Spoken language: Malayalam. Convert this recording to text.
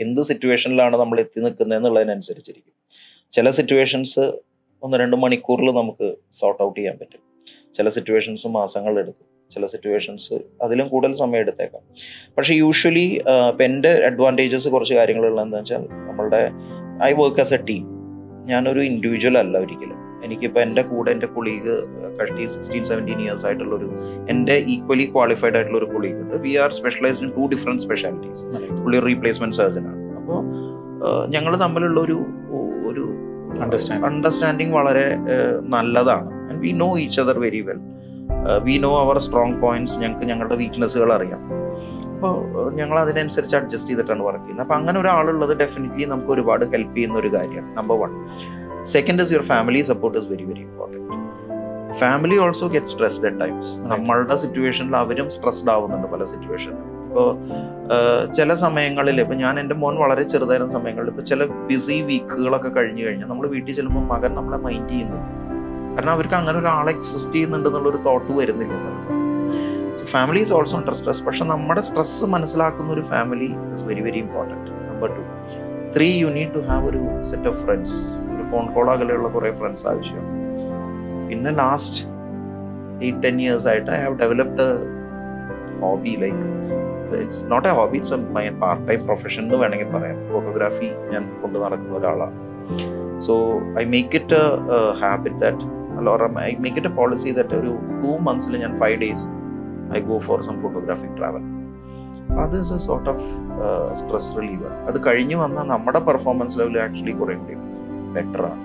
എന്ത് സിറ്റുവേഷനിലാണ് നമ്മൾ എത്തി നിൽക്കുന്നത് എന്നുള്ളതിനനുസരിച്ചിരിക്കും. ചില സിറ്റുവേഷൻസ് ഒന്ന് രണ്ട് മണിക്കൂറിൽ നമുക്ക് സോർട്ട് ഔട്ട് ചെയ്യാൻ പറ്റും. ചില സിറ്റുവേഷൻസ് മാസങ്ങൾ എടുക്കും. ചില സിറ്റുവേഷൻസ് അതിലും കൂടുതൽ സമയം എടുത്തേക്കാം. പക്ഷേ യൂഷ്വലി ഇപ്പം എന്റെ അഡ്വാന്റേജസ് കുറച്ച് കാര്യങ്ങളുള്ളതെന്ന് വെച്ചാൽ നമ്മളുടെ I work as a team ഞാനൊരു ഇൻഡിവിജ്വൽ അല്ല ഒരിക്കലും. എനിക്കിപ്പോൾ എന്റെ കൂടെ എന്റെ കൊളീഗ് കഷ്ടി സിക്സ്റ്റീൻ സെവന്റീൻ ഇയേഴ്സ് ആയിട്ടുള്ള ഒരു എന്റെ ഈക്വലി ക്വാളിഫൈഡ് ആയിട്ടുള്ള ഒരു കൊളീഗ് ഉണ്ട് we are specialised in two different specialities പുള്ളി റീപ്ലേസ്മെന്റ് സർജനാണ് അപ്പോൾ ഞങ്ങൾ തമ്മിലുള്ള ഒരു ഒരു അണ്ടർസ്റ്റാൻഡ് അണ്ടർസ്റ്റാൻഡിങ് വളരെ നല്ലതാണ്. And we know each other very well we know our strong points ഞങ്ങൾക്ക് ഞങ്ങളുടെ വീക്ക്നെസ്സുകൾ അറിയാം. അപ്പോൾ ഞങ്ങൾ അതിനനുസരിച്ച് അഡ്ജസ്റ്റ് ചെയ്തിട്ടാണ് വർക്ക് ചെയ്യുന്നത്. അപ്പോൾ അങ്ങനെ ഒരാളുള്ളത് ഡെഫിനറ്റ്ലി നമുക്ക് ഒരുപാട് ഹെൽപ്പ് ചെയ്യുന്ന ഒരു കാര്യമാണ്. Number one second is your family support is very very important family also get stressed at times നമ്മളുടെ സിറ്റുവേഷനിൽ അവരും സ്ട്രെസ്ഡ് ആവുന്നുണ്ട് പല സിറ്റുവേഷനിലും ഇപ്പോൾ ചില സമയങ്ങളിൽ ഇപ്പോൾ ഞാൻ എന്റെ മോൻ വളരെ ചെറുതായിരുന്ന സമയങ്ങളിൽ ഇപ്പോൾ ചില ബിസി വീക്കുകളൊക്കെ കഴിഞ്ഞ് കഴിഞ്ഞാൽ നമ്മൾ വീട്ടിൽ ചെല്ലുമ്പോൾ മകൻ നമ്മളെ മൈൻഡ് ചെയ്യുന്നില്ല. കാരണം അവർക്ക് അങ്ങനെ ഒരാളെ എക്സിസ്റ്റ് ചെയ്യുന്നുണ്ട് എന്നുള്ളൊരു തോട്ട് വരുന്നില്ല. Family is also under stress പക്ഷെ നമ്മുടെ സ്ട്രെസ് മനസ്സിലാക്കുന്ന ഒരു family is very very important number two three you need to have ഒരു സെറ്റ് ഓഫ് ഫ്രണ്ട്സ് ഒരു ഫോൺ കോൾ അകലെയുള്ള കുറേ ഫ്രണ്ട്സ് ആവശ്യം. പിന്നെ ലാസ്റ്റ് ഈ ടെൻ ഇയേഴ്സ് ആയിട്ട് I have developed hobby like it's not a hobby it's my part time profession എന്ന് വേണമെങ്കിൽ പറയാം. ഫോട്ടോഗ്രാഫി ഞാൻ കൊണ്ട് നടക്കുന്ന ഒരാളാണ്. So I make it habit that അല്ല I make it a policy that ഒരു ടു മന്ത്സിൽ ഞാൻ five days I go for some photographic travel അത് is a sort of stress reliever അത് കഴിഞ്ഞ് വന്നാൽ നമ്മുടെ പെർഫോമൻസ് ലെവൽ ആക്ച്വലി കുറേ കൂടി ബെറ്റർ ആണ്.